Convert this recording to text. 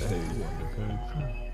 Hey,